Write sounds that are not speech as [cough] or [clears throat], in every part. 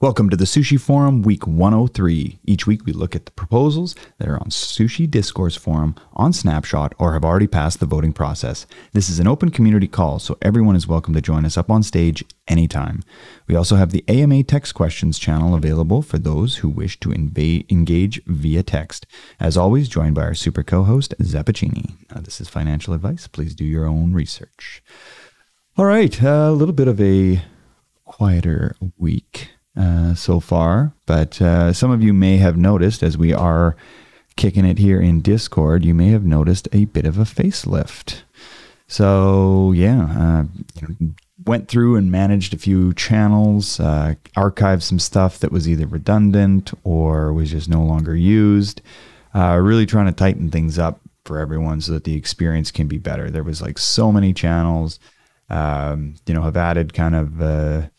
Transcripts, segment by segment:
Welcome to the Sushi Forum Week 103. Each week we look at the proposals that are on Sushi Discourse Forum, on Snapshot, or have already passed the voting process. This is an open community call, so everyone is welcome to join us up on stage anytime. We also have the AMA Text Questions channel available for those who wish to engage via text. As always, joined by our super co host, Zappaccini. Uh, this is financial advice. Please do your own research. All right, a little bit of a quieter week uh, so far, but uh, some of you may have noticed as we are kicking it here in Discord, you may have noticed a bit of a facelift. So yeah, uh, you know, went through and managed a few channels, uh, archived some stuff that was either redundant or was just no longer used. Uh, really trying to tighten things up for everyone so that the experience can be better. There was like so many channels. Um, you know, have added kind of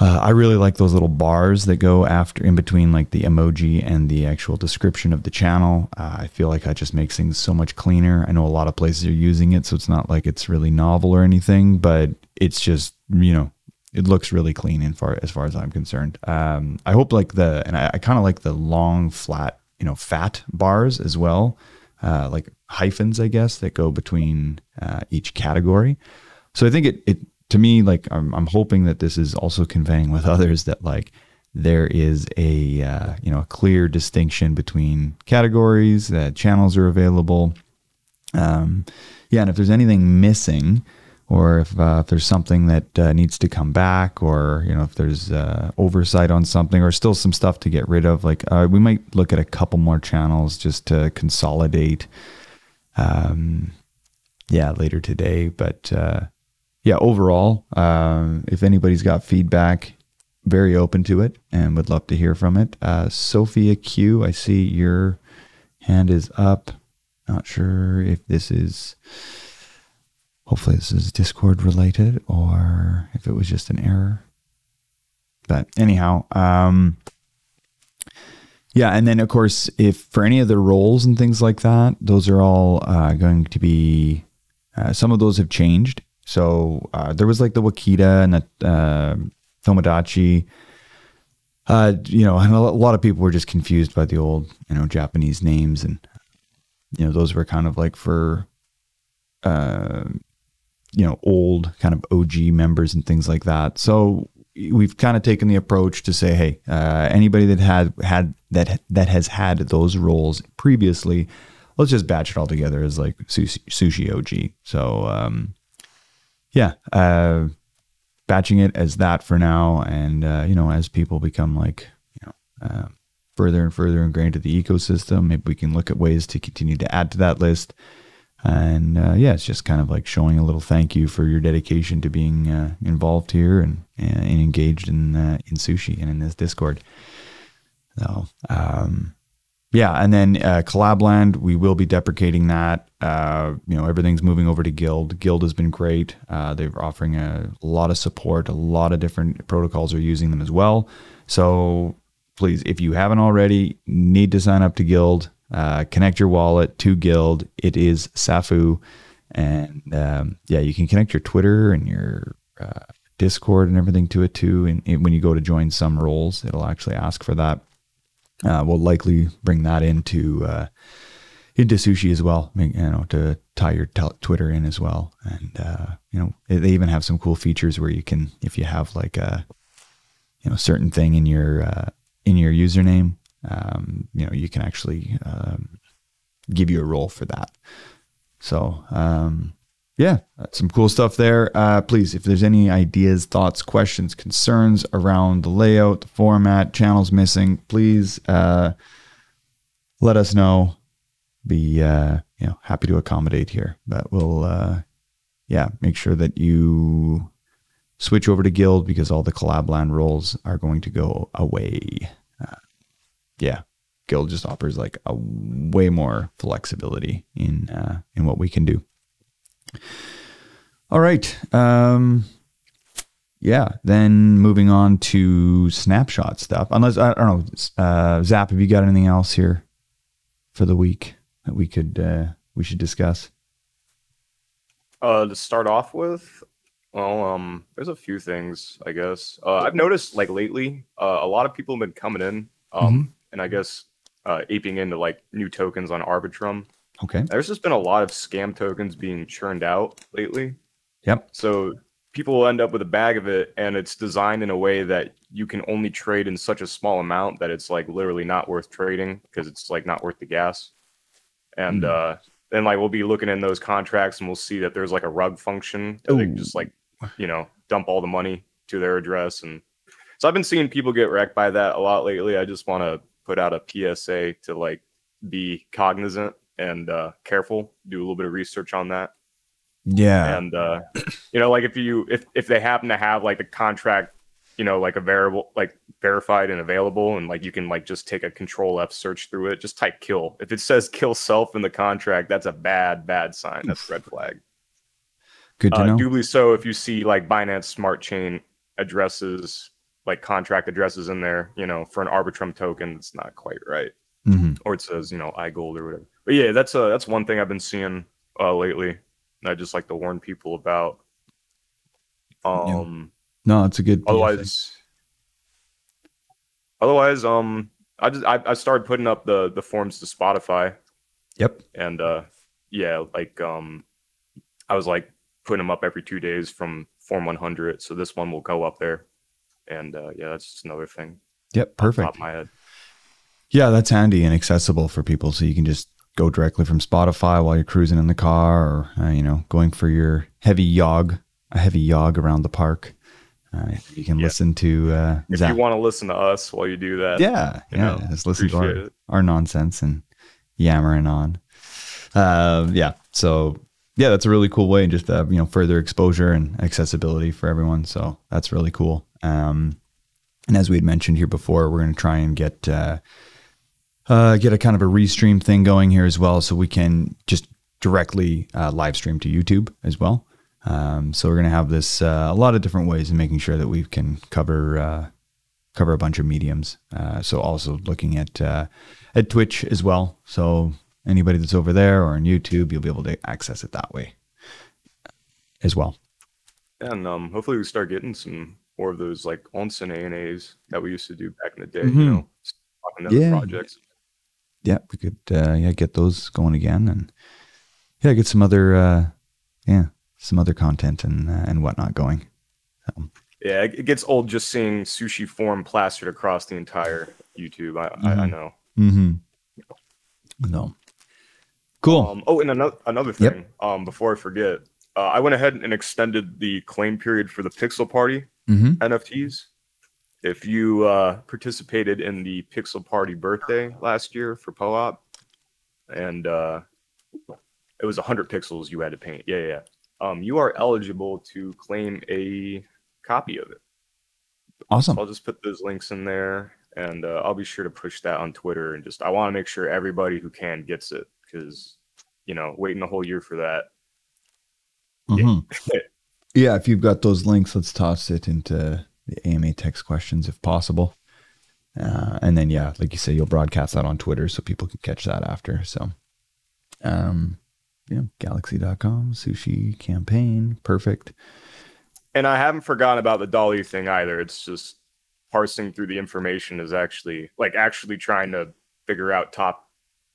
uh, I really like those little bars that go after in between like the emoji and the actual description of the channel. Uh, I feel like that just makes things so much cleaner. I know a lot of places are using it, so it's not like it's really novel or anything, but it's just, you know, it looks really clean in far as far as I'm concerned. Um, I hope like the and I, I kind of like the long, flat, you know, fat bars as well, uh, like hyphens, I guess, that go between uh, each category. So I think it it to me, like I'm, I'm hoping that this is also conveying with others that like there is a uh, you know a clear distinction between categories that channels are available. Um, yeah, and if there's anything missing, or if, uh, if there's something that uh, needs to come back, or you know if there's uh, oversight on something, or still some stuff to get rid of, like uh, we might look at a couple more channels just to consolidate. Um, yeah, later today, but uh, yeah, overall, um, if anybody's got feedback, very open to it and would love to hear from it. Uh, Sophia Q, I see your hand is up. Not sure if this is, hopefully, this is Discord related or if it was just an error. But anyhow, um, yeah, and then of course, if for any of the roles and things like that, those are all uh, going to be. Uh, some of those have changed so uh, there was like the Wakita and the uh, Tomodachi. Uh, you know, and a lot of people were just confused by the old, you know, Japanese names, and you know, those were kind of like for, uh, you know, old kind of OG members and things like that. So we've kind of taken the approach to say, hey, uh, anybody that had had that that has had those roles previously, let's just batch it all together as like sushi, sushi OG. So um, yeah, uh, batching it as that for now, and uh, you know, as people become like you know uh, further and further ingrained to the ecosystem, maybe we can look at ways to continue to add to that list. And uh, yeah, it's just kind of like showing a little thank you for your dedication to being uh, involved here and, and engaged in uh, in sushi and in this Discord. So um, yeah, and then uh, Collabland, we will be deprecating that. Uh, you know, everything's moving over to Guild. Guild has been great. Uh, they're offering a lot of support. A lot of different protocols are using them as well. So please, if you haven't already, need to sign up to Guild. Uh, connect your wallet to Guild. It is Safu, and um, yeah, you can connect your Twitter and your uh, Discord and everything to it too. And, and when you go to join some roles, it'll actually ask for that. Uh, we'll likely bring that into uh, into sushi as well. You know, to tie your Twitter in as well, and uh, you know, they even have some cool features where you can, if you have like a you know certain thing in your uh, in your username, um, you know, you can actually um, give you a role for that. So um, yeah, some cool stuff there. Uh, please, if there's any ideas, thoughts, questions, concerns around the layout, the format, channels missing, please uh, let us know. Be uh, you know happy to accommodate here, but we'll uh, yeah make sure that you switch over to Guild because all the Collabland roles are going to go away. Uh, yeah, Guild just offers like a way more flexibility in uh, in what we can do. All right. Um, yeah. Then moving on to snapshot stuff. Unless I don't know, uh, Zap, have you got anything else here for the week that we could uh, we should discuss? Uh, to start off with, Well, um, there's a few things, I guess. Uh, I've noticed like lately, uh, a lot of people have been coming in, um, Mm-hmm. and I guess uh, aping into like new tokens on Arbitrum. Okay. There's just been a lot of scam tokens being churned out lately. Yep. So people will end up with a bag of it, and it's designed in a way that you can only trade in such a small amount that it's like literally not worth trading because it's like not worth the gas. And Mm. uh, then like we'll be looking in those contracts, and we'll see that there's like a rug function that they can just like you know dump all the money to their address, and so I've been seeing people get wrecked by that a lot lately. I just want to put out a PSA to like be cognizant and uh, careful, do a little bit of research on that Yeah. and uh you know like if you if if they happen to have like the contract you know like a variable like verified and available and like you can like just take a control f search through it just type kill if it says kill self in the contract that's a bad bad sign that's a red flag Good to uh know. doubly so if you see like binance smart chain addresses like contract addresses in there you know for an arbitrum token it's not quite right Mhm. or it says you know iGold or whatever. But yeah, that's uh that's one thing I've been seeing uh lately. And I just like to warn people about. Um. No, it's a good. Otherwise. Otherwise, um, I just I, I started putting up the the forms to Spotify, Yep. and uh, yeah, like um, I was like putting them up every two days from Forum 100. So this one will go up there, and uh, yeah, that's just another thing. Yep. Perfect. My head. Yeah, that's handy and accessible for people, so you can just go directly from Spotify while you're cruising in the car, or uh, you know, going for your heavy jog, a heavy jog around the park. Uh, you can Yeah. listen to uh, If Zach. you want to listen to us while you do that, yeah, yeah, know, just listen to our, it. our nonsense and yammering on. Uh, yeah, so yeah, that's a really cool way, and just uh, you know, further exposure and accessibility for everyone. So that's really cool. Um, and as we had mentioned here before, we're going to try and get uh, uh, get a kind of a restream thing going here as well, so we can just directly uh, live stream to YouTube as well. Um, so we're going to have this uh, a lot of different ways in making sure that we can cover uh, cover a bunch of mediums. Uh, so also looking at uh, at Twitch as well. So anybody that's over there or on YouTube, you'll be able to access it that way as well. And um, hopefully we start getting some more of those like onsen AMAs that we used to do back in the day. Mhm. You know, talking to Yeah. other projects. Yeah, we could uh, yeah get those going again and yeah get some other uh, yeah some other content and uh, and whatnot going. So, Yeah, it gets old just seeing sushi form plastered across the entire YouTube. I, I, I Mhm. know. mm-hmm. No, cool. Um, oh, and another another Yep. thing. Um, before I forget, uh, I went ahead and extended the claim period for the Pixel Party mm-hmm. NFTs. If you uh, participated in the Pixel Party birthday last year for POAP, and uh, it was 100 pixels you had to paint. Yeah, yeah. Yeah. Um, you are eligible to claim a copy of it. Awesome. I'll just put those links in there, and uh, I'll be sure to push that on Twitter. And just I want to make sure everybody who can gets it because you know waiting a whole year for that. Mhm. [laughs] yeah, if you've got those links, let's toss it into the AMA text questions if possible. Uh, and then, yeah, like you say, you'll broadcast that on Twitter so people can catch that after. So, um, yeah, galaxy.com, sushi campaign, perfect. And I haven't forgotten about the Dolly thing either. It's just parsing through the information is actually like actually trying to figure out top,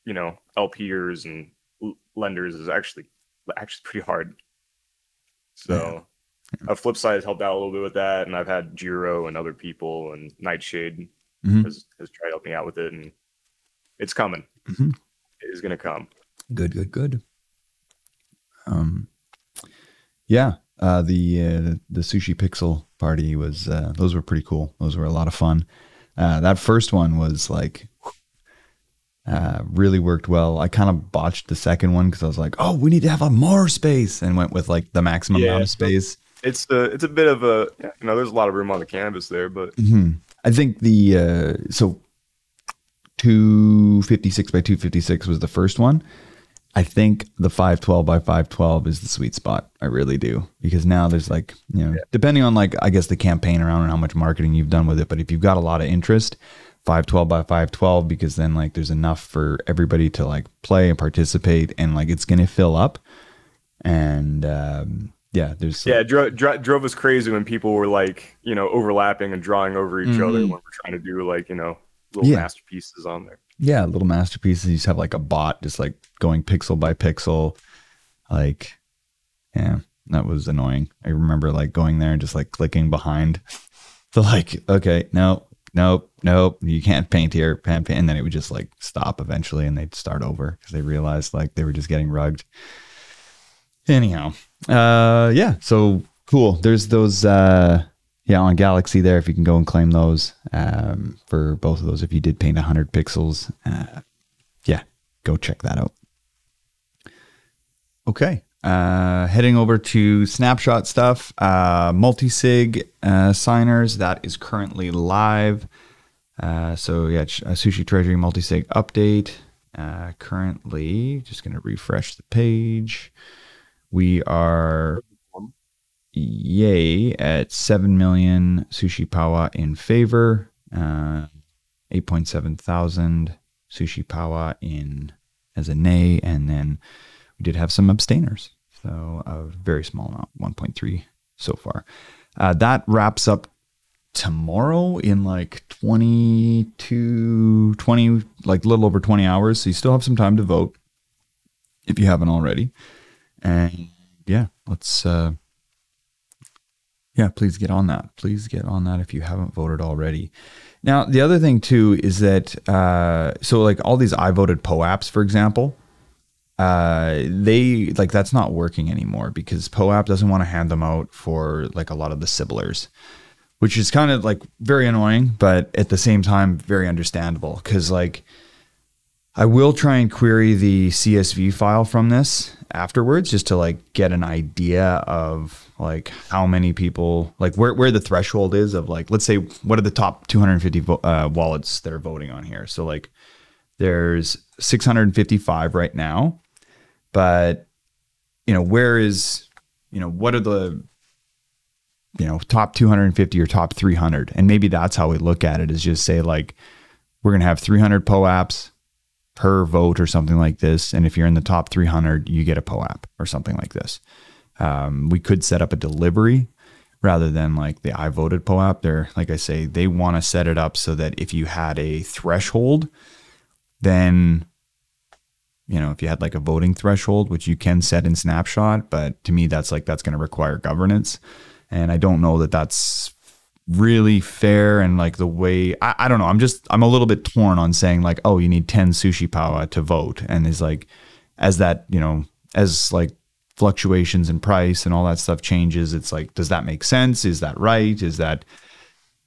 you know, LPers and l- lenders is actually actually pretty hard. So, a Flipside has helped out a little bit with that, and I've had Jiro and other people and Nightshade Mhm. has, has tried helping out with it, and it's coming. Mhm. It is gonna come. Good, good, good. Um, yeah, uh, the uh, the sushi pixel party was uh, those were pretty cool. Those were a lot of fun. Uh, that first one was like uh, really worked well. I kind of botched the second one because I was like, oh, we need to have a more space, and went with like the maximum Yeah. amount of space. It's the it's a bit of a you know there's a lot of room on the canvas there, but hmm I think the uh, so two fifty six by two fifty six was the first one. I think the five twelve by five twelve is the sweet spot. I really do because now there's like you know depending on like I guess the campaign around and how much marketing you've done with it, but if you've got a lot of interest, five twelve by five twelve because then like there's enough for everybody to like play and participate and like it's gonna fill up and um, yeah, there's yeah, dro- dro- drove us crazy when people were like, you know, overlapping and drawing over each other Mhm. when we're trying to do like, you know, little Yeah. masterpieces on there. Yeah, little masterpieces. You just have like a bot just like going pixel by pixel. Like, yeah, that was annoying. I remember like going there and just like clicking behind [laughs] the like, okay, no, nope, nope, you can't paint here, paint, paint. And then it would just like stop eventually and they'd start over because they realized like they were just getting rugged. Anyhow, uh, yeah, so cool. There's those, uh, yeah, on Galaxy there, if you can go and claim those um, for both of those, if you did paint 100 pixels, uh, yeah, go check that out. Okay. Uh, heading over to snapshot stuff, uh, multi-sig uh, signers that is currently live. Uh, so yeah, uh, Sushi Treasury multi-sig update. Currently, just gonna refresh the page. We are yay at 7 million sushi power in favor uh 8.7 thousand sushi power in as a nay and then we did have some abstainers so a very small amount 1.3 so far. Uh, that wraps up tomorrow in like 22 20 like a little over 20 hours so you still have some time to vote if you haven't already. And yeah let's uh yeah, please get on that. Please get on that if you haven't voted already. Now, the other thing too is that uh, so like all these I voted POAPs, for example, uh, they like that's not working anymore because POAP doesn't want to hand them out for like a lot of the Sibblers, which is kind of like very annoying, but at the same time very understandable because like I will try and query the CSV file from this afterwards just to like get an idea of like how many people like where, where the threshold is of like let's say what are the top 250 vo- uh, wallets that are voting on here so like there's 655 right now but you know where is you know what are the you know top 250 or top 300 and maybe that's how we look at it is just say like we're going to have 300 POAPs per vote or something like this. And if you're in the top 300, you get a POAP or something like this. Um, we could set up a delivery rather than like the I voted POAP. They're, like I say, they want to set it up so that if you had a threshold, then, you know, if you had like a voting threshold, which you can set in Snapshot, but to me, that's like, that's going to require governance. And I don't know that that's really fair and like the way I, I don't know i'm just i'm a little bit torn on saying like oh you need 10 sushi power to vote and is like as that you know as like fluctuations in price and all that stuff changes it's like does that make sense? Is that right? Is that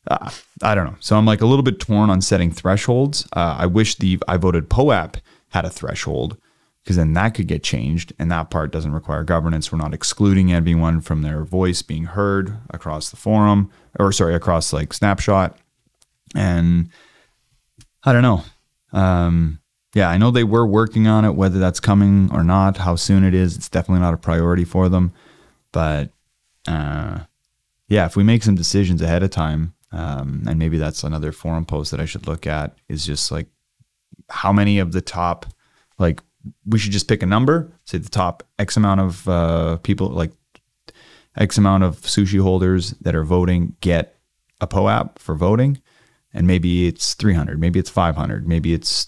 uh, i don't know. So i'm like a little bit torn on setting thresholds. Uh, i wish the i voted poap had a threshold because then that could get changed and that part doesn't require governance. We're not excluding anyone from their voice being heard across the forum or sorry across like snapshot. And i don't know. Um yeah i know they were working on it whether that's coming or not how soon it is it's definitely not a priority for them but uh yeah if we make some decisions ahead of time um and maybe that's another forum post that i should look at is just like how many of the top like we should just pick a number say the top x amount of uh people like X amount of sushi holders that are voting get a POAP for voting. And maybe it's 300, maybe it's 500, maybe it's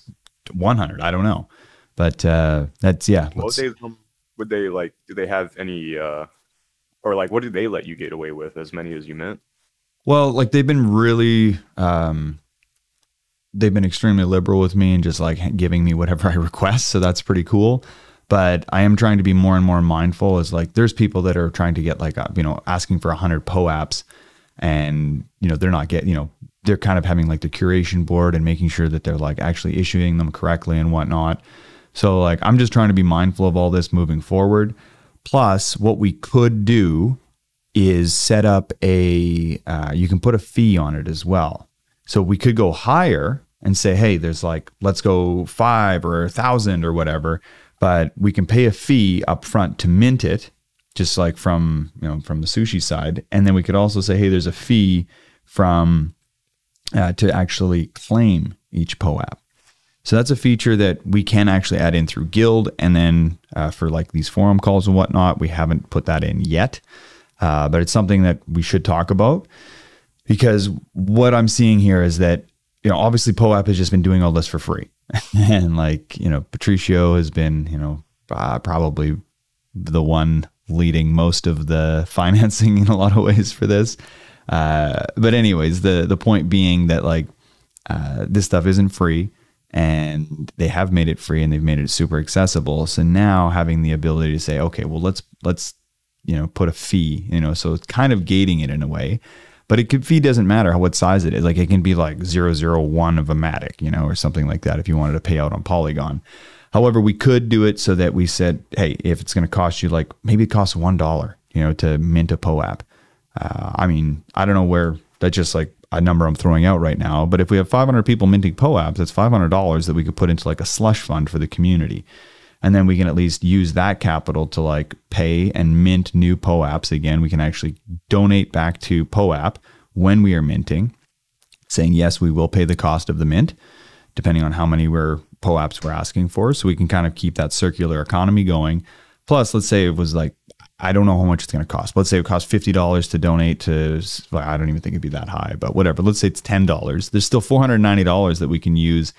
100. I don't know. But uh, that's, yeah. What would they, um, would they like, do they have any, uh, or like, what did they let you get away with? As many as you meant? Well, like they've been really, um, they've been extremely liberal with me and just like giving me whatever I request. So that's pretty cool. But I am trying to be more and more mindful as like there's people that are trying to get like, uh, you know, asking for a 100 POAPs and, you know, they're not getting, you know, they're kind of having like the curation board and making sure that they're like actually issuing them correctly and whatnot. So like I'm just trying to be mindful of all this moving forward. Plus, what we could do is set up a uh, you can put a fee on it as well. So we could go higher and say, hey, there's like let's go five or a thousand or whatever, but we can pay a fee up front to mint it, just like from you know from the sushi side, and then we could also say, hey, there's a fee from uh, to actually claim each POAP. So that's a feature that we can actually add in through Guild. And then uh, for like these forum calls and whatnot, we haven't put that in yet. Uh, but it's something that we should talk about because what I'm seeing here is that, you know, obviously POAP has just been doing all this for free. [laughs] and like, you know, Patricio has been, you know, uh, probably the one leading most of the [laughs] financing in a lot of ways for this. Uh, but anyways, the the point being that like uh, this stuff isn't free and they have made it free and they've made it super accessible. So now having the ability to say, okay, well let's let's you know put a fee, you know, so it's kind of gating it in a way. But it could, fee doesn't matter what size it is. Like it can be like 001 of a Matic, you know, or something like that if you wanted to pay out on Polygon. However, we could do it so that we said, hey, if it's going to cost you like maybe it costs one dollar, you know, to mint a POAP. Uh, I mean, I don't know where that's just like a number I'm throwing out right now. But if we have 500 people minting POAPs, that's $500 that we could put into like a slush fund for the community. And then we can at least use that capital to like pay and mint new POAPs. Again, we can actually donate back to POAP when we are minting, saying, yes, we will pay the cost of the mint, depending on how many we're POAPs we're asking for. So we can kind of keep that circular economy going. Plus, let's say it was like, I don't know how much it's going to cost. Let's say it costs $50 to donate to, well, I don't even think it'd be that high, but whatever. Let's say it's $10. There's still $490 that we can use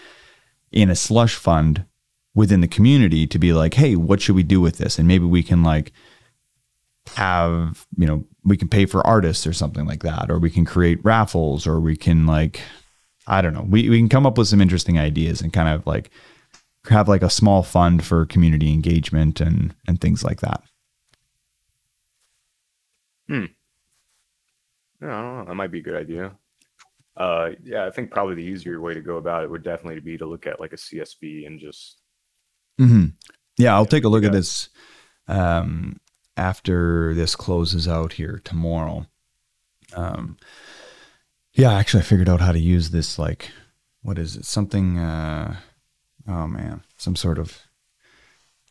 in a slush fund within the community to be like, hey, what should we do with this? And maybe we can like have, you know, we can pay for artists or something like that, or we can create raffles, or we can like I don't know. We, we can come up with some interesting ideas and kind of like have like a small fund for community engagement and and things like that. Hmm. Yeah, I don't know. That might be a good idea. Uh, yeah, I think probably the easier way to go about it would definitely be to look at like a CSV and just. Mm-hmm. Yeah, I'll take a look at this um, after this closes out here tomorrow. Um, yeah, actually, I figured out how to use this. Like, what is it? Something. Uh, oh man, some sort of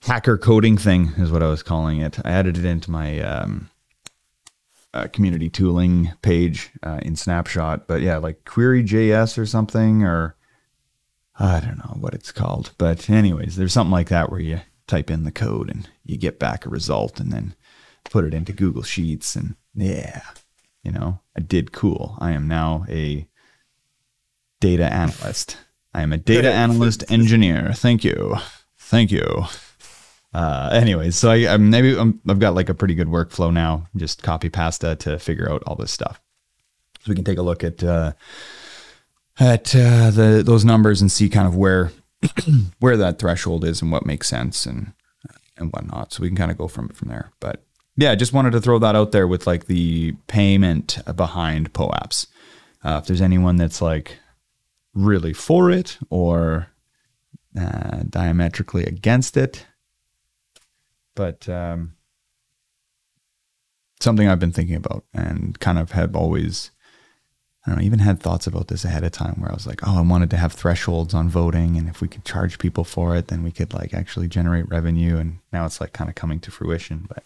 hacker coding thing is what I was calling it. I added it into my um, uh, community tooling page uh, in Snapshot. But yeah, like Query.js or something, or I don't know what it's called. But anyways, there's something like that where you type in the code and you get back a result, and then put it into Google Sheets, and yeah, you know, I did cool. I am now a data analyst. I am a data analyst engineer. Thank you. Thank you. Uh, anyways, so I, I maybe i have got like a pretty good workflow now. Just copy pasta to figure out all this stuff. So we can take a look at uh, at uh, the those numbers and see kind of where [clears throat] where that threshold is and what makes sense and and whatnot. So we can kind of go from from there. But yeah, I just wanted to throw that out there with like the payment behind POAPs. Uh, if there's anyone that's like really for it or uh, diametrically against it, but um, something I've been thinking about and kind of have always, I don't know, even had thoughts about this ahead of time where I was like, oh, I wanted to have thresholds on voting. And if we could charge people for it, then we could like actually generate revenue. And now it's like kind of coming to fruition. But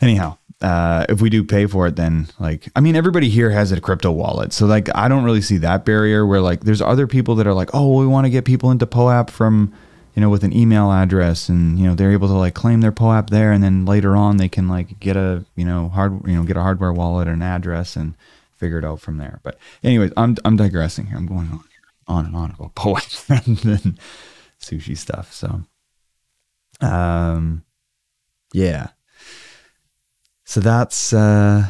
anyhow uh, if we do pay for it then like i mean everybody here has a crypto wallet so like i don't really see that barrier where like there's other people that are like oh we want to get people into poap from you know with an email address and you know they're able to like claim their poap there and then later on they can like get a you know hard you know get a hardware wallet and address and figure it out from there. But anyways i'm i'm digressing here. I'm going on on and on about [laughs] poap and sushi stuff. So um yeah. So that's uh,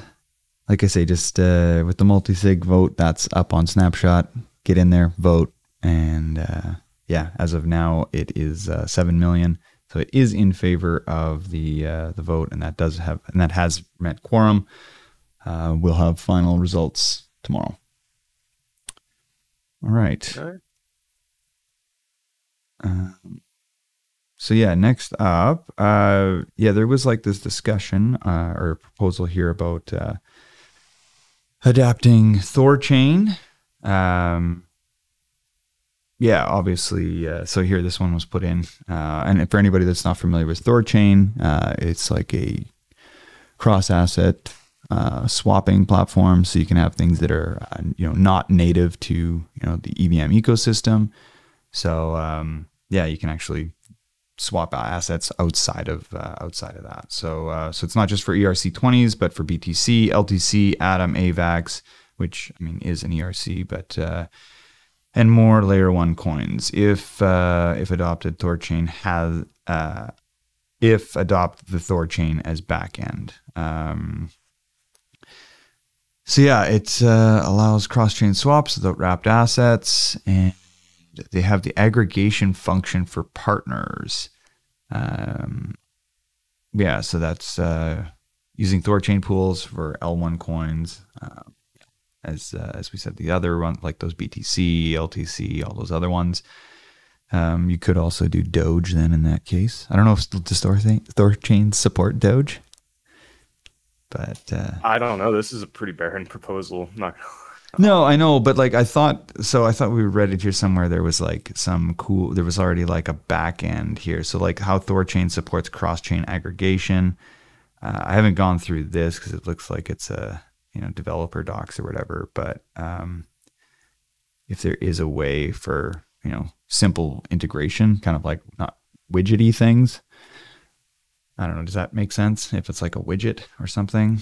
like I say, just uh, with the multi-sig vote, that's up on Snapshot. Get in there, vote, and uh, yeah, as of now, it is uh, seven million. So it is in favor of the uh, the vote, and that does have and that has met quorum. Uh, we'll have final results tomorrow. All right. Okay. Um, so yeah, next up, uh, yeah, there was like this discussion uh, or proposal here about uh, adapting Thorchain. Um, yeah, obviously. Uh, so here, this one was put in, uh, and for anybody that's not familiar with Thorchain, uh, it's like a cross-asset uh, swapping platform. So you can have things that are uh, you know not native to you know the EVM ecosystem So um, yeah, you can actually swap assets outside of uh, outside of that. So so it's not just for ERC twenties, but for BTC, LTC, Atom, AVAX, which I mean is an ERC, but and more layer one coins if uh, if adopted. Thorchain has uh, if adopt the Thorchain as backend. Um, so yeah, it uh, allows cross-chain swaps without wrapped assets, and they have the aggregation function for partners. Um, yeah, so that's uh, using Thorchain pools for L1 coins. Uh, as uh, as we said, the other one like those BTC, LTC, all those other ones. Um, you could also do Doge then in that case. I don't know if the Thor Thorchain support Doge, but uh, I don't know. This is a pretty barren proposal. Not. No, I know, but like I thought. So I thought we read it here somewhere. There was like some cool. There was already like a back end here. So like how Thorchain supports cross chain aggregation. Uh, I haven't gone through this because it looks like it's a you know developer docs or whatever. But um, if there is a way for you know simple integration, kind of like not widgety things. I don't know. Does that make sense? If it's like a widget or something,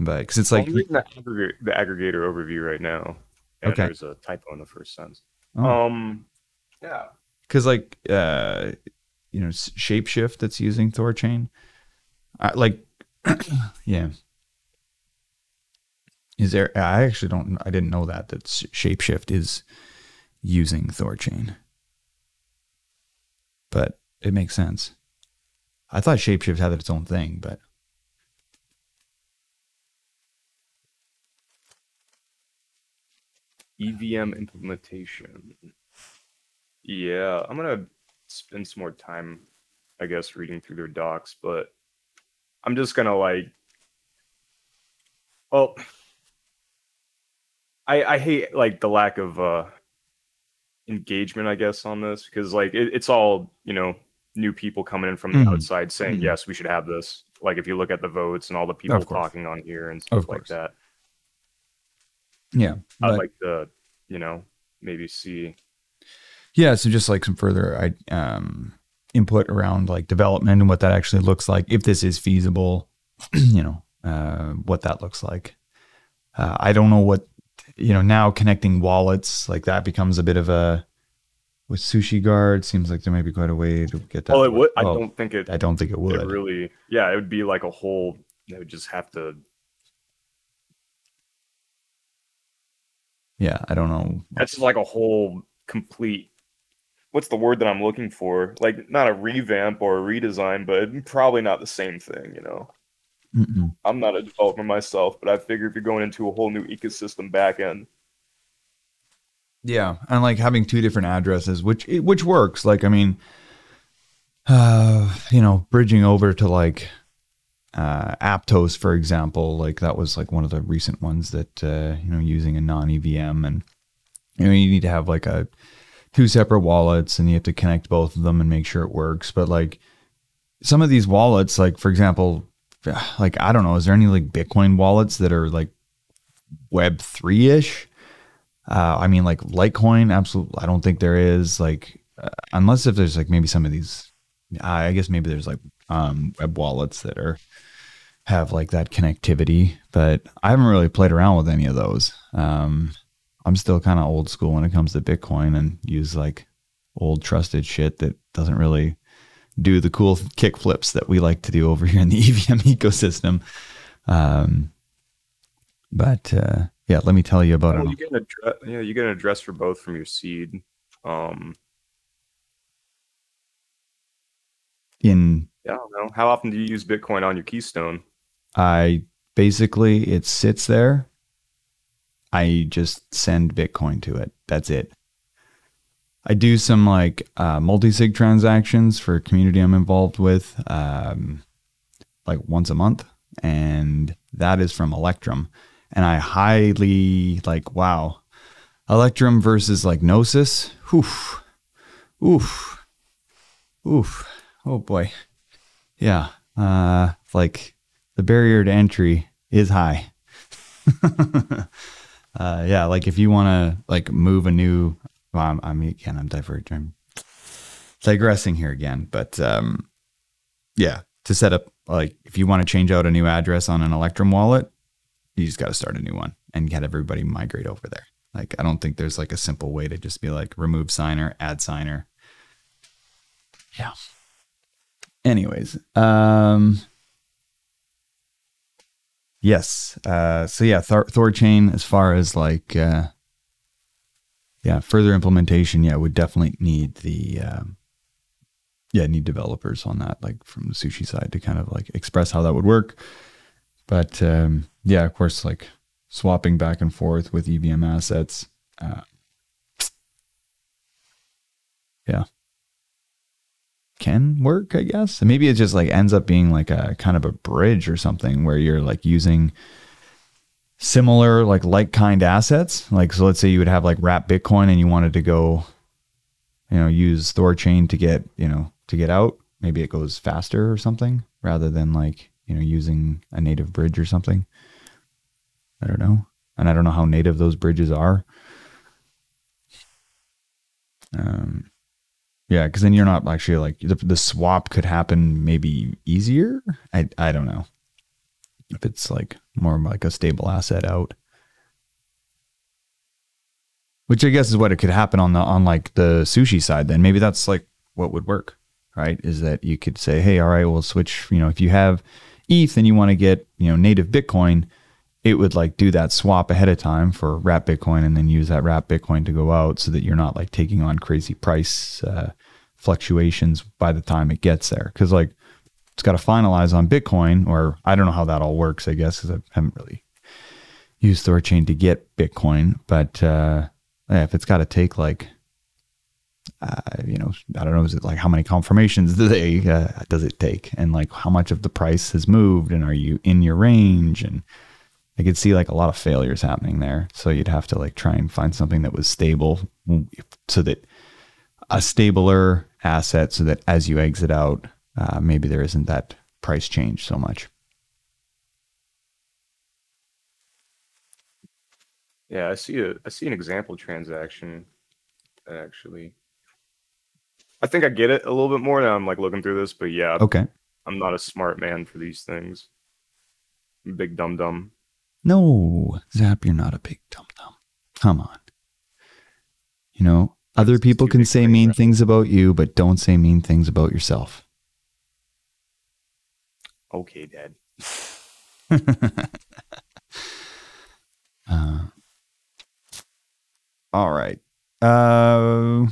but because it's like the, aggregator, the aggregator overview right now, and Okay. there's a typo in the first sentence. Oh. Um, yeah. because like uh you know shapeshift that's using thorchain I, like [clears throat] yeah is there i actually don't i didn't know that that shapeshift is using thorchain but it makes sense i thought shapeshift had its own thing but EVM implementation. Yeah, I'm gonna spend some more time, I guess, reading through their docs, but I'm just gonna like, well, I I hate like the lack of uh engagement, I guess, on this because like it, it's all you know new people coming in from the Mhm. outside saying Mhm. yes, we should have this. Like if you look at the votes and all the people talking on here and stuff like that. yeah I'd but- like to, you know, maybe see. Yeah, so just like some further I- um, input around like development and what that actually looks like, if this is feasible, [clears throat] you know, uh, what that looks like. Uh, I don't know what, you know, now connecting wallets like that becomes a bit of a with Sushi Guard. Seems like there might be quite a way to get that. Well, it would. I don't think it. I don't think it It would. really. Yeah, it would be like a whole. They would just have to. yeah, I don't know. That's just like a whole complete. What's the word that I'm looking for? Like not a revamp or a redesign, but probably not the same thing. You know, Mm-mm. I'm not a developer myself, but I figure if you're going into a whole new ecosystem backend, Yeah, and like having two different addresses, which which works. Like, I mean, uh, you know, bridging over to like uh, Aptos, for example, like that was like one of the recent ones that uh, you know using a non EVM, and you know you need to have like a two separate wallets, and you have to connect both of them and make sure it works. But like some of these wallets, like for example, [sighs] like I don't know, is there any like Bitcoin wallets that are like Web three ish? Uh, I mean, like Litecoin, absolutely. I don't think there is like, uh, unless if there's like maybe some of these. I guess maybe there's like um, web wallets that are have like that connectivity, but I haven't really played around with any of those. Um, I'm still kind of old school when it comes to Bitcoin and use like old trusted shit that doesn't really do the cool kick flips that we like to do over here in the [laughs] EVM ecosystem. Um, but uh, yeah, let me tell you about well, it. you get an address. Yeah, you get an address for both from your seed. Um, In yeah, I don't know. How often do you use Bitcoin on your Keystone? I basically it sits there. I just send Bitcoin to it. That's it. I do some like uh, multi-sig transactions for a community I'm involved with, um, like once a month, and that is from Electrum. And I highly like, wow, Electrum versus like Gnosis. Oof, oof, oof. Oh boy, yeah. Uh, like the barrier to entry is high. [laughs] uh, yeah, like if you want to like move a new well, I'm, I'm again, I'm diverging, digressing here again, but um, yeah, to set up like if you want to change out a new address on an Electrum wallet, you just got to start a new one and get everybody migrate over there. Like I don't think there's like a simple way to just be like remove signer, add signer. Yeah. Anyways, um yes. Uh so yeah, Thor, Thorchain as far as like uh yeah, further implementation, yeah, would definitely need the um yeah, need developers on that, like from the sushi side to kind of like express how that would work. But um, yeah, of course, like swapping back and forth with EVM assets. Uh, yeah. Can work, I guess. maybe it just like ends up being like a kind of a bridge or something where you're like using similar like like kind assets. Like so let's say you would have like wrap Bitcoin and you wanted to go, you know, use Thorchain to get, you know, to get out. Maybe it goes faster or something rather than like, you know, using a native bridge or something. I don't know. And I don't know how native those bridges are. Um, yeah, because then you're not actually like the, the swap could happen maybe easier. I I don't know if it's like more like a stable asset out, which I guess is what it could happen on the on like the sushi side. Then maybe that's like what would work, right? Is that you could say, hey, all right, we'll switch. You know, if you have ETH and you want to get you know native Bitcoin, it would like do that swap ahead of time for wrap Bitcoin and then use that wrap Bitcoin to go out so that you're not like taking on crazy price uh, fluctuations by the time it gets there. Cause like it's got to finalize on Bitcoin, or I don't know how that all works, I guess, because I haven't really used Thorchain to get Bitcoin. But uh, yeah, if it's got to take like, uh, you know, I don't know, is it like how many confirmations do they uh, does it take, and like how much of the price has moved, and are you in your range, and I could see like a lot of failures happening there. So you'd have to like try and find something that was stable so that a stabler asset so that as you exit out, uh, maybe there isn't that price change so much. Yeah, I see a I see an example transaction actually. I think I get it a little bit more now I'm like looking through this, but yeah. Okay. I'm not a smart man for these things. Big dumb dumb. No, Zap, you're not a big dum dum. Come on. You know, other people can say mean things about you, but don't say mean things about yourself. Okay, Dad. [laughs] uh, all right. Uh,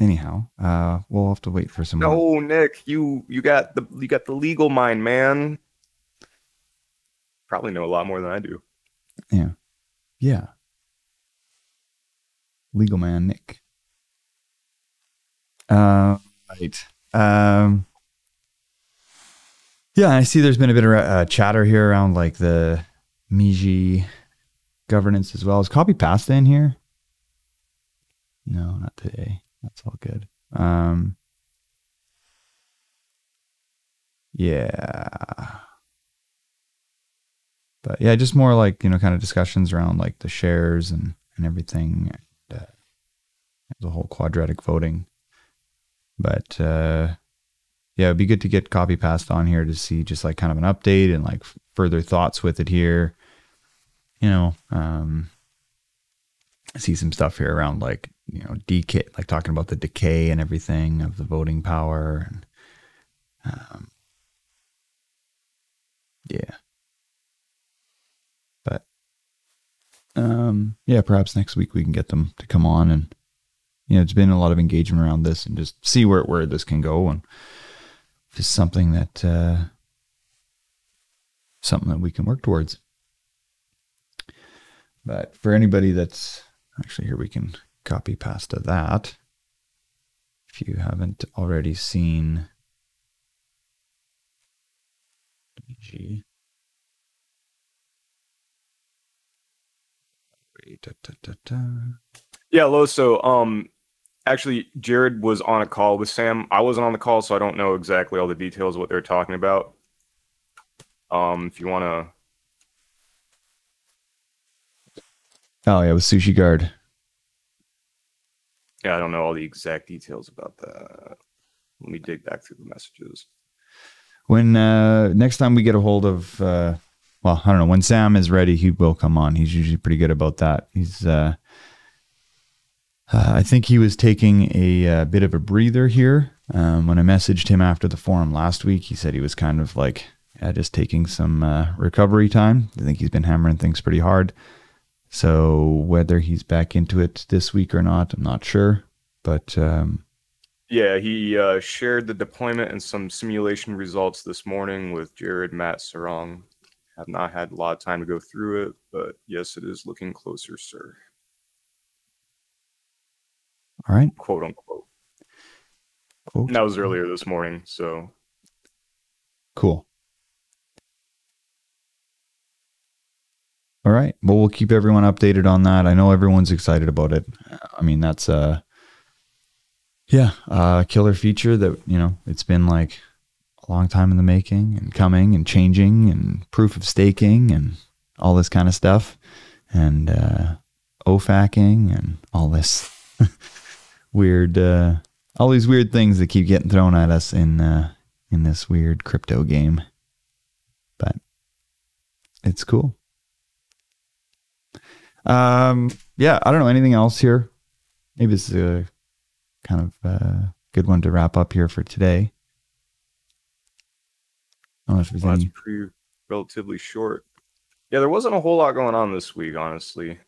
anyhow, uh, we'll have to wait for some. No, more. Nick, you you got the you got the legal mind, man probably know a lot more than I do. Yeah. Yeah. Legal man Nick. Uh, right. Um, yeah, I see there's been a bit of uh, chatter here around like the Miji governance as well. Is copy pasta in here? No, not today. That's all good. Um, yeah. But yeah, just more like, you know, kind of discussions around like the shares and, and everything. And, uh, the whole quadratic voting. But uh, yeah, it'd be good to get copy pasta on here to see just like kind of an update and like further thoughts with it here. You know, um, see some stuff here around like, you know, decay, like talking about the decay and everything of the voting power. And, um, yeah. But, um, yeah, perhaps next week we can get them to come on and you know, it's been a lot of engagement around this and just see where where this can go and it's something that uh, something that we can work towards. But for anybody that's actually here, we can copy past to that. If you haven't already seen G. Da, da, da, yeah, Loso. Um, actually, Jared was on a call with Sam. I wasn't on the call, so I don't know exactly all the details of what they're talking about. Um, if you want to. Oh yeah, with Sushi Guard. Yeah, I don't know all the exact details about that. Let me dig back through the messages. When uh, next time we get a hold of, uh, well, I don't know. When Sam is ready, he will come on. He's usually pretty good about that. He's, uh, uh, I think he was taking a, uh bit of a breather here. Um, when I messaged him after the forum last week, he said he was kind of like yeah, just taking some uh, recovery time. I think he's been hammering things pretty hard. So whether he's back into it this week or not, I'm not sure. But um, Yeah, he uh, shared the deployment and some simulation results this morning with Jared, Matt, Sarong. Have not had a lot of time to go through it, but yes, it is looking closer, sir. All right, Quote unquote. cool. And that was earlier this morning, so Cool. All right. Well, we'll keep everyone updated on that. I know everyone's excited about it. I mean, that's a yeah, a killer feature that, you know, it's been like a long time in the making and coming and changing and proof of staking and all this kind of stuff and uh OFACing and all this [laughs] weird uh all these weird things that keep getting thrown at us in uh in this weird crypto game. But it's cool. Um, yeah, I don't know anything else here. Maybe this is a kind of uh, good one to wrap up here for today. I don't know if there's well, that's any. pretty relatively short. Yeah, there wasn't a whole lot going on this week, honestly.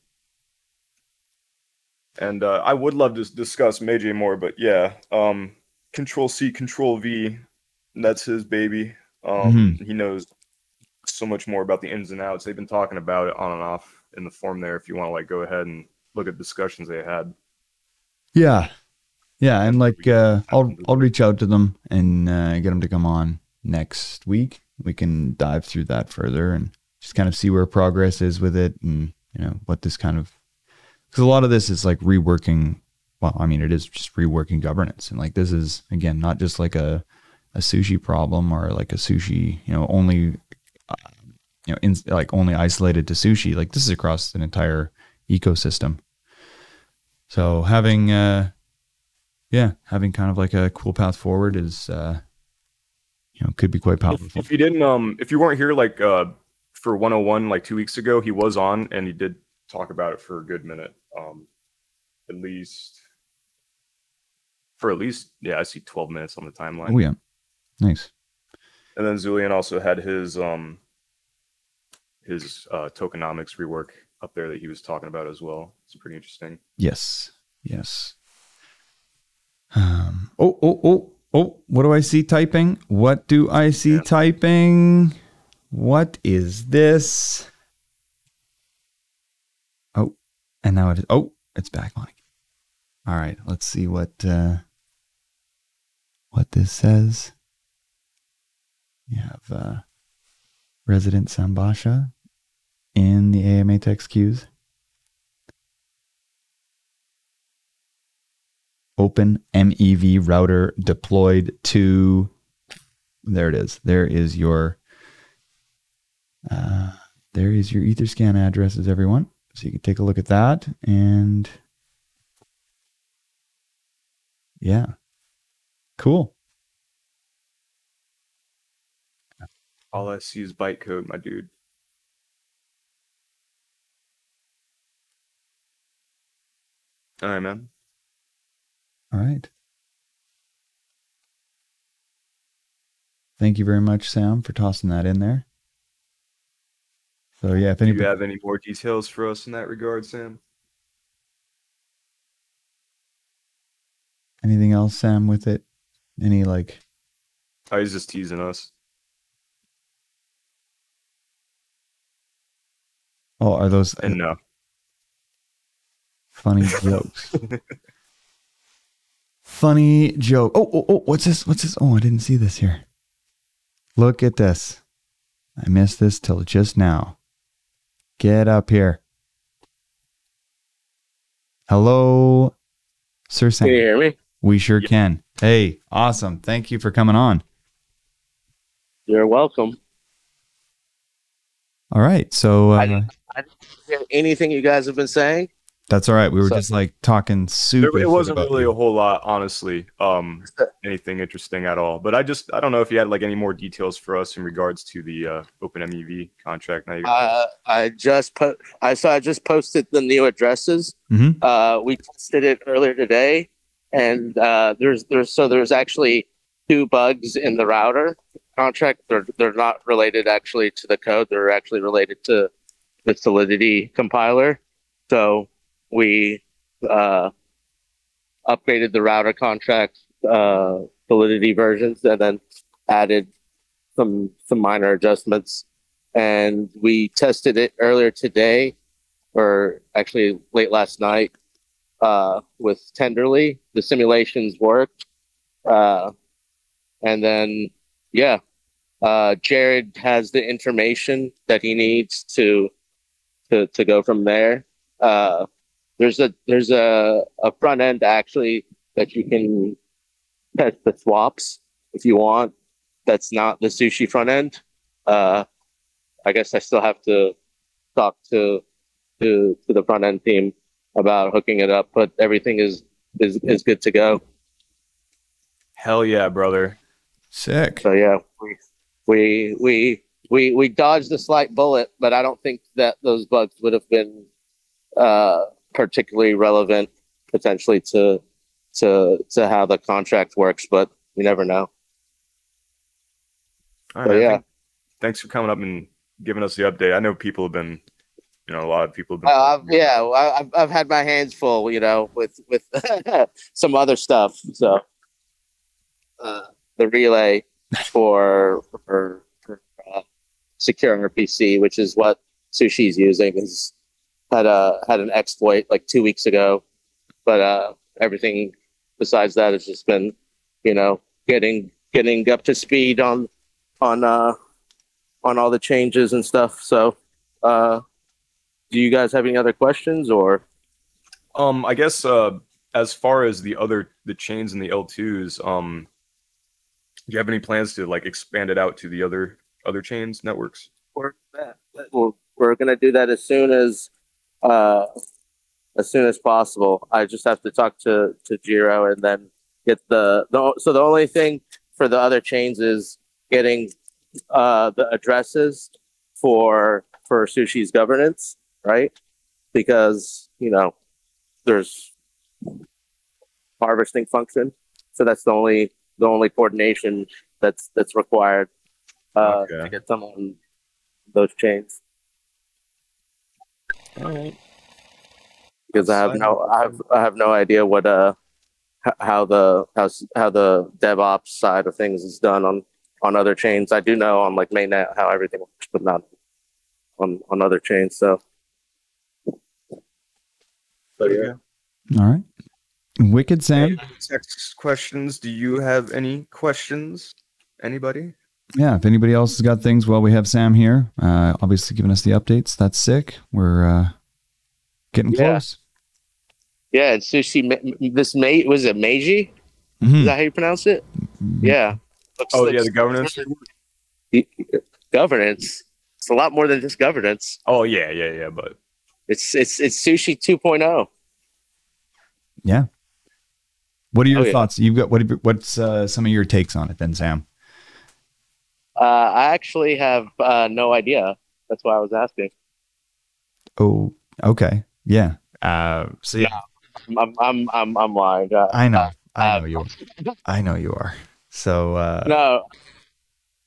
And uh, I would love to discuss Meiji more, but yeah, um, Control C, Control V, that's his baby. Um, He knows so much more about the ins and outs. They've been talking about it on and off in the form there. If you want to like go ahead and look at discussions they had. Yeah, yeah, and like uh, I'll I'll reach out to them and uh, get them to come on next week. We can dive through that further and just kind of see where progress is with it, and you know what this kind of because a lot of this is like reworking. Well, I mean, it is just reworking governance, and like this is again not just like a a sushi problem or like a sushi, you know, only uh, you know, in, like only isolated to sushi. Like this is across an entire ecosystem. So having uh yeah, having kind of like a cool path forward is uh you know, could be quite powerful. If, if you didn't, um, if you weren't here like uh for 101 like two weeks ago, he was on and he did talk about it for a good minute. Um, at least for at least yeah, I see 12 minutes on the timeline. Oh yeah. Nice. And then Zulian also had his um his uh tokenomics rework up there that he was talking about as well. It's pretty interesting. Yes. Yes. Um oh oh oh oh what do I see typing? What do I see Yeah. typing? What is this? Oh, and now it is oh, it's back on. All right, let's see what uh what this says. You have uh resident Sambacha in the AMA text queues. Open MEV router deployed to. There it is. There is your. Uh, there is your Etherscan addresses, everyone. So you can take a look at that and. Yeah. Cool. All I see is bytecode, my dude. All right, man. All right. Thank you very much, Sam, for tossing that in there. So yeah, if Do anybody you have any more details for us in that regard, Sam? anything else, Sam, with it? Any like Oh, he's just teasing us. oh, are those And no. funny [laughs] jokes? funny joke. Oh, oh, oh, what's this? What's this? Oh, I didn't see this here. Look at this. I missed this till just now. Get up here. Hello, Sir Sam. Can you hear me? We sure Yeah. can. Hey, awesome. Thank you for coming on. You're welcome. All right. So, I uh, didn't- I didn't hear anything you guys have been saying. That's all right. We were So- just like talking super. There, it wasn't about really you. a whole lot, honestly. Um, anything interesting at all. But I just I don't know if you had like any more details for us in regards to the uh, Open MEV contract. Now Uh, I just put. I saw. I just posted the new addresses. Mhm. Uh, we tested it earlier today, and uh, there's there's so there's actually two bugs in the router contract. They're they're not related actually to the code. They're actually related to the Solidity compiler. So we uh, upgraded the router contract uh, Solidity versions, and then added some some minor adjustments and we tested it earlier today, or actually late last night, uh, with Tenderly. The simulations worked, uh, and then yeah, uh, Jared has the information that he needs to to to go from there. There's a there's a, a front end actually that you can test the swaps if you want. That's not the sushi front end. Uh, I guess I still have to talk to to to the front end team about hooking it up, but everything is is is good to go. hell yeah, brother. Sick. So yeah, we we we we we dodged a slight bullet, but I don't think that those bugs would have been uh, particularly relevant potentially to to to how the contract works. But you never know. All So, yeah. thank- thanks for coming up and giving us the update. I know people have been, you know, a lot of people have been. Uh, I've, yeah, I've I've had my hands full, you know, with with [laughs] some other stuff. So uh, the relay for for, for uh, secure RPC, which is what Sushi's using, is had a had an exploit like two weeks ago, but uh, everything besides that has just been, you know, getting getting up to speed on on uh on all the changes and stuff. So. Uh, do you guys have any other questions or Um, I guess uh, as far as the other the chains and the L2s, um, do you have any plans to like expand it out to the other other chains networks? we're, we're, we're gonna do that as soon as uh as soon as possible. I just have to talk to to Jiro and then get the, the so the only thing for the other chains is getting uh the addresses for for sushi's governance right? Because you know there's harvesting function. So that's the only the only coordination that's that's required uh Okay. to get someone those chains All right. because I have no I have I have no idea what uh how the how how the DevOps side of things is done on on other chains. I do know on like mainnet how everything works, but not on on other chains. So, so yeah. All right. Wicked Sam. Text questions. Do you have any questions? Anybody? Yeah, if anybody else has got things, well, we have Sam here, uh, obviously giving us the updates. That's sick. We're uh, getting Yeah. close. Yeah, and sushi. This May was it Meiji? Is Mhm. that how you pronounce it? Yeah. Looks- Oh yeah, the governance. governance. It's a lot more than just governance. Oh yeah, yeah, yeah. But It's it's it's sushi oh. 2.0. Yeah. What are your Oh, yeah. thoughts? You've got what? What's uh, some of your takes on it, then, Sam? Uh, I actually have uh, no idea. That's why I was asking. Oh, okay, yeah. Uh, so yeah, I'm I'm I'm I'm lying. Uh, I know, I uh, know you. Are. I know you are. So uh, no.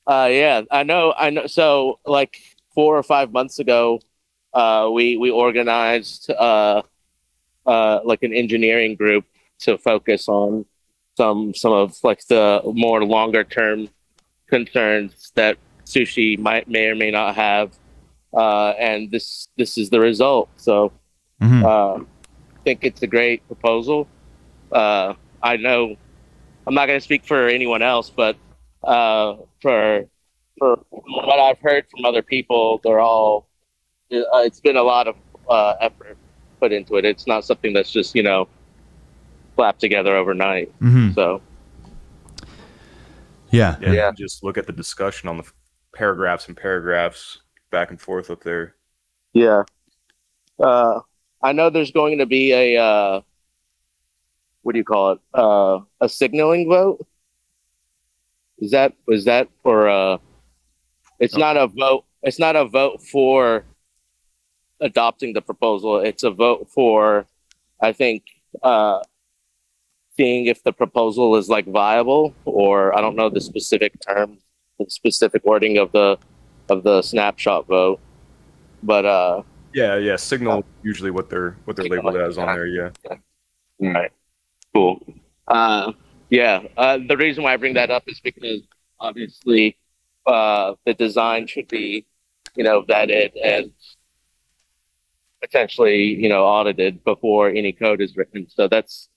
Uh, yeah, I know. I know. So, like four or five months ago, uh, we we organized uh, uh, like an engineering group to focus on some some of like the more longer term concerns that sushi might may or may not have, uh, and this this is the result. So, mhm. uh, I think it's a great proposal. Uh, I know I'm not going to speak for anyone else, but uh, for for what I've heard from other people, they're all. Uh, it's been a lot of uh, effort put into it. It's not something that's just you know slapped together overnight. Mhm. So yeah, yeah, Yeah. just look at the discussion on the paragraphs and paragraphs back and forth up there. yeah, uh, I know there's going to be a uh, what do you call it? Uh, a signaling vote. Is that is that for? Uh, it's not a vote. It's not a vote for adopting the proposal. It's a vote for, I think, uh, seeing if the proposal is like viable, or I don't know the specific term, the specific wording of the of the snapshot vote. But uh, Yeah, yeah. Signal usually what they're what they're labeled as on there. Yeah. Right. Cool. Uh, yeah. Uh, the reason why I bring that up is because obviously uh, the design should be, you know, vetted and potentially, you know, audited before any code is written. So that's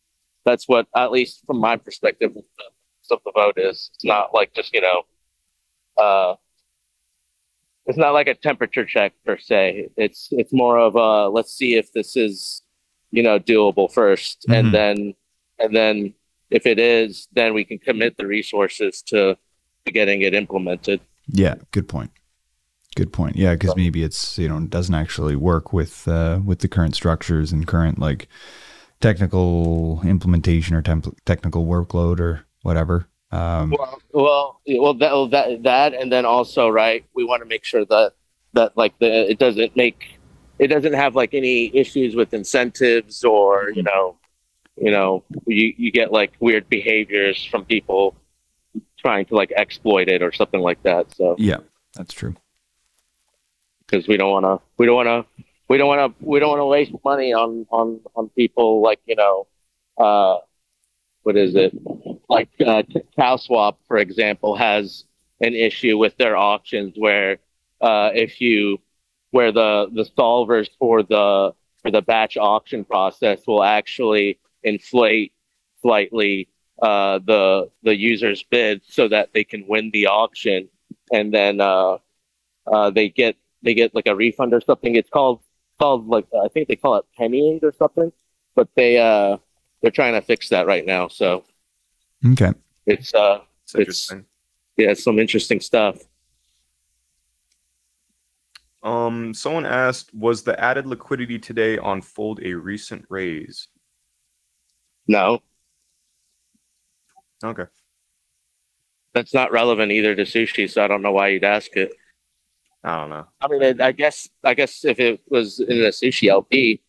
that's what, at least from my perspective, of the, of the vote is. It's not like just you know, uh, it's not like a temperature check per se. It's it's more of a let's see if this is you know doable 1st Mhm. and then and then if it is then we can commit the resources to, to getting it implemented Yeah, good point. Good point. Yeah, because maybe it's you know doesn't actually work with uh, with the current structures and current like technical implementation or temp- technical workload or whatever. Um, well well well that, well, that that and then also right we want to make sure that that like the it doesn't make it doesn't have like any issues with incentives or you know you know you, you get like weird behaviors from people trying to like exploit it or something like that so yeah, that's true. because we don't want to we don't want to we don't want to we don't want to waste money on on on people like you know uh what is it like uh, cow swap for example has an issue with their auctions where uh if you where the the solvers for the for the batch auction process will actually inflate slightly uh the the user's bid so that they can win the auction and then uh uh they get they get like a refund or something. It's called called like I think they call it pennying or something. But they uh they're trying to fix that right now. So Okay. it's uh It's It's- interesting. yeah, it's some interesting stuff. Um, someone asked, was the added liquidity today on Fold a recent raise? No, Okay. that's not relevant either to sushi, so I don't know why you'd ask it. I don't know. I mean, I- I guess I guess if it was in a sushi LP,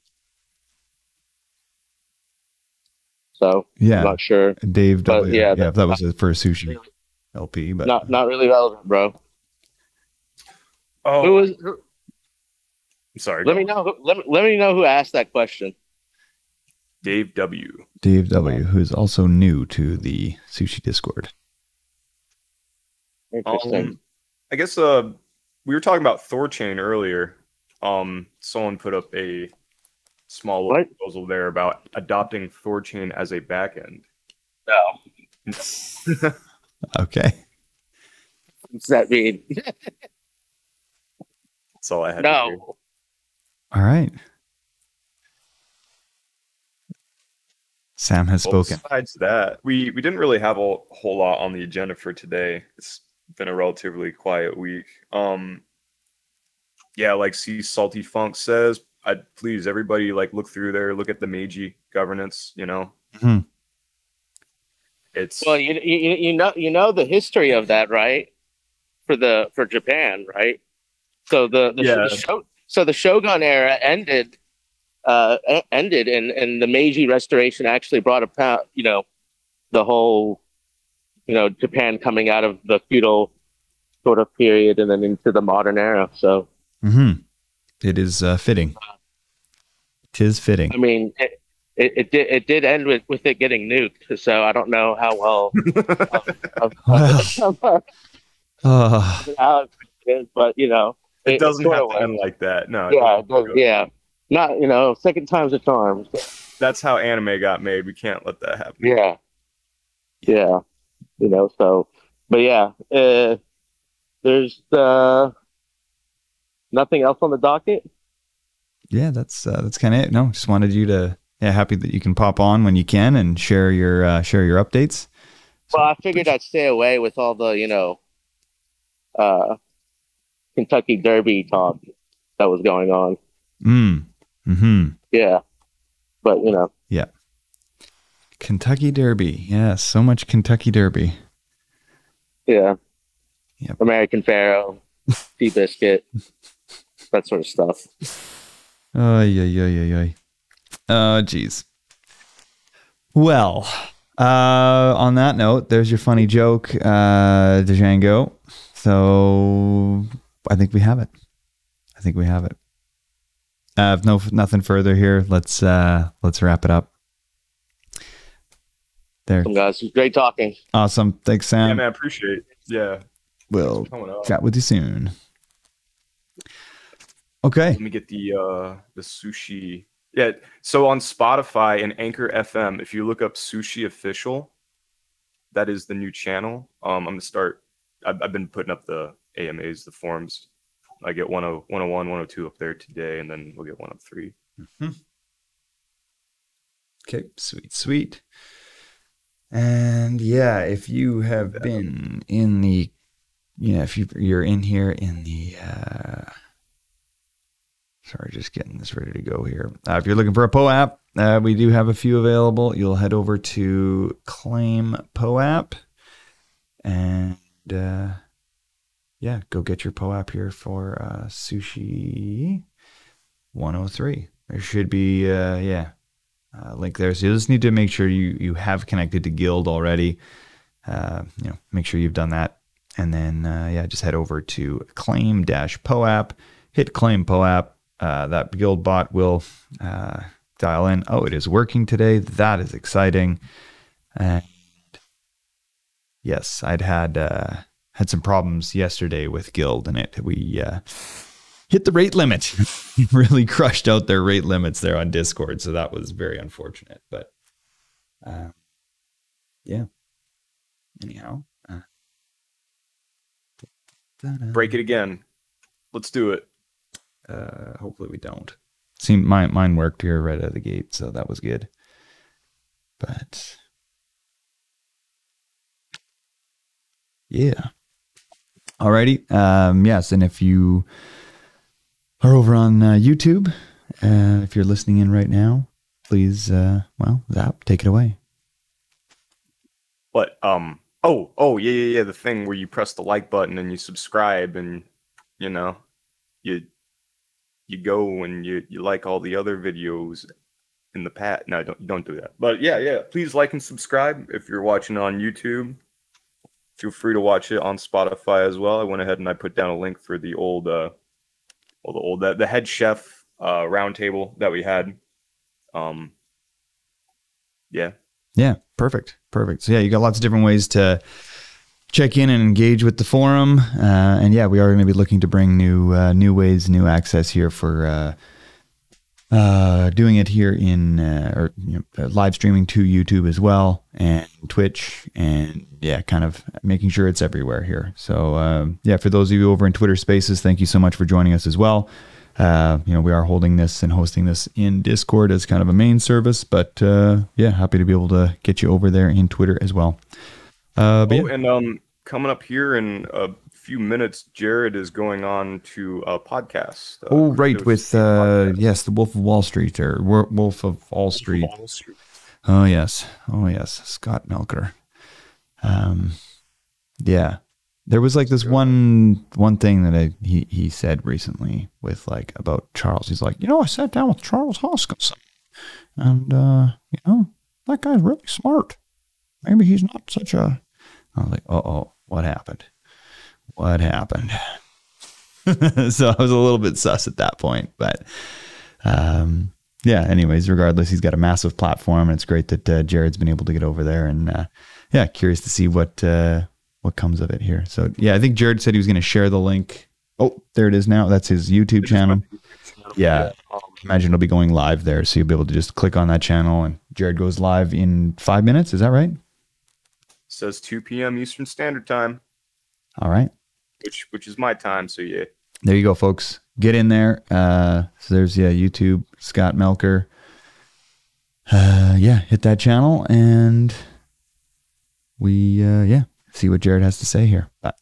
so yeah, I'm Yeah, not sure. Dave. but W. yeah, Yeah, that- if that was a- for a sushi LP, but Not not really relevant, bro. Oh, Who was? I'm sorry. Let me know. Who, let me let me know who asked that question. Dave W. Dave W, who's also new to the sushi Discord. Interesting. Um, I guess uh, we were talking about Thorchain earlier. Um, someone put up a small What? proposal there about adopting Thorchain as a backend. no. [laughs] Okay. What's that mean? That's all I had. to no. All right. Sam has Well, spoken. Besides that, we we didn't really have a whole lot on the agenda for today. It's been a relatively quiet week. Um, yeah, like see Salty Funk says, I please everybody like look through there, look at the Meiji governance. You know, Mhm. it's Well, you, you you know you know the history of that, right? For the for Japan, right? So the, the, Yeah. the show, so the Shogun era ended uh ended and and the Meiji restoration actually brought about you know the whole you know Japan coming out of the feudal sort of period and then into the modern era. So hmm It is uh, fitting. Tis fitting. I mean it, it, it did it did end with, with it getting nuked. So I don't know how well [laughs] of, Well. Uh, how it is, but you know it doesn't have to end like that. No, yeah, it doesn't. does- yeah. Not you know, second time's a charm. that's how anime got made. We can't let that happen. Yeah, yeah. You know, so but yeah, uh, there's uh, nothing else on the docket. yeah, that's uh, that's kind of it. No, just wanted you to. Yeah, happy that you can pop on when you can and share your uh, share your updates. Well, I figured I'd stay away with all the you know, uh, Kentucky Derby talk that was going on. Mm. Hmm. Yeah, but you know, Kentucky Derby. Yeah, so much Kentucky Derby. yeah. Yep. American Pharoah, [laughs] Seabiscuit, that sort of stuff. Oh, yeah, yeah, yeah, yeah. Oh, jeez. Well, uh, on that note, there's your funny joke, uh, Django. So I think we have it. I think we have it. Uh, no, nothing further here. Let's uh, let's wrap it up. There, Awesome, guys. Great talking. awesome. Thanks, Sam. yeah, Sam. man, I appreciate it. Yeah. we'll Coming chat with you soon. Okay. Let me get the uh the sushi. Yeah. So on Spotify and Anchor FM, if you look up Sushi Official, that is the new channel. Um, I'm gonna start. I've, I've been putting up the AMAs, the forms. I get 10, 101, 102 up there today, and then we'll get 103. Okay, sweet, sweet. And yeah, if you have been in the, yeah, if you, you're in here in the, uh, sorry, just getting this ready to go here. Uh, if you're looking for a POAP, uh, we do have a few available. You'll head over to Claim POAP and, uh, yeah, go get your POAP here for uh, Sushi 103. There should be, uh, yeah, uh, link there. So you just need to make sure you you have connected to Guild already. Uh, you know, make sure you've done that, and then uh, yeah, just head over to Claim Dash POAP, hit Claim POAP. Uh, that Guild bot will uh, dial in. Oh, it is working today. That is exciting. And yes, I'd had had some problems yesterday with Guild, and it we. Hit the rate limit. [laughs] really crushed out their rate limits there on Discord. So that was very unfortunate. But uh, yeah. Anyhow. Uh, Break it again. Let's do it. Uh, hopefully we don't. Seemed mine mine worked here right out of the gate, so that was good. But yeah. Alrighty. Um, yes, and if you are over on uh, YouTube, uh, if you're listening in right now, please, uh, well, Zap, take it away. But um, oh, oh, yeah, yeah, yeah. The thing where you press the like button and you subscribe, and you know, you you go and you you like all the other videos in the past. No, don't don't do that. But yeah, yeah. Please like and subscribe if you're watching on YouTube. Feel free to watch it on Spotify as well. I went ahead and I put down a link for the old, uh, well, the old the, the head chef uh, roundtable that we had. Um, yeah, Yeah, perfect, perfect. So yeah, you got lots of different ways to check in and engage with the forum, uh, and yeah, we are going to be looking to bring new uh, new ways, new access here for uh, uh, doing it here in uh, or you know, uh, live streaming to YouTube as well and Twitch, and yeah, kind of making sure it's everywhere here. So um, yeah, for those of you over in Twitter Spaces, thank you so much for joining us as well. Uh, you know, we are holding this and hosting this in Discord as kind of a main service, but uh, yeah, happy to be able to get you over there in Twitter as well. Uh, Oh, yeah. and um, coming up here in a few minutes, Jared is going on to a podcast. uh, oh, right, with uh, yes, the Wolf of Wall Street or Wolf of Wall Street. Wall Street. Oh yes, oh yes, Scott Melker. Um, yeah, there was like this one one thing that I, he he said recently with like about Charles. He's like, you know, I sat down with Charles Hoskinson, and uh, you know, that guy's really smart. Maybe he's not such a. I was like, uh oh, what happened? What happened? [laughs] so I was a little bit sus at that point, but um, yeah. Anyways, regardless, he's got a massive platform, and it's great that uh, Jared's been able to get over there, and uh, yeah, curious to see what uh, what comes of it here. So yeah, I think Jared said he was going to share the link. Oh, there it is now. That's his YouTube channel. Yeah. Imagine it'll be going live there, so you'll be able to just click on that channel, and Jared goes live in five minutes. Is that right? says 2 p.m. Eastern Standard Time. All right. Which which is my time, so yeah. There you go, folks. Get in there. Uh, so there's yeah, YouTube Scott Melker. Uh, yeah, hit that channel and we uh, yeah see what Jared has to say here. But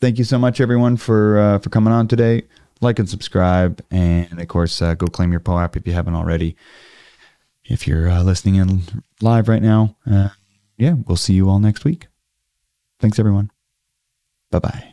thank you so much, everyone, for uh, for coming on today. Like and subscribe, and of course, uh, go claim your POAP if you haven't already. If you're uh, listening in live right now, uh, yeah, we'll see you all next week. Thanks, everyone. Bye bye.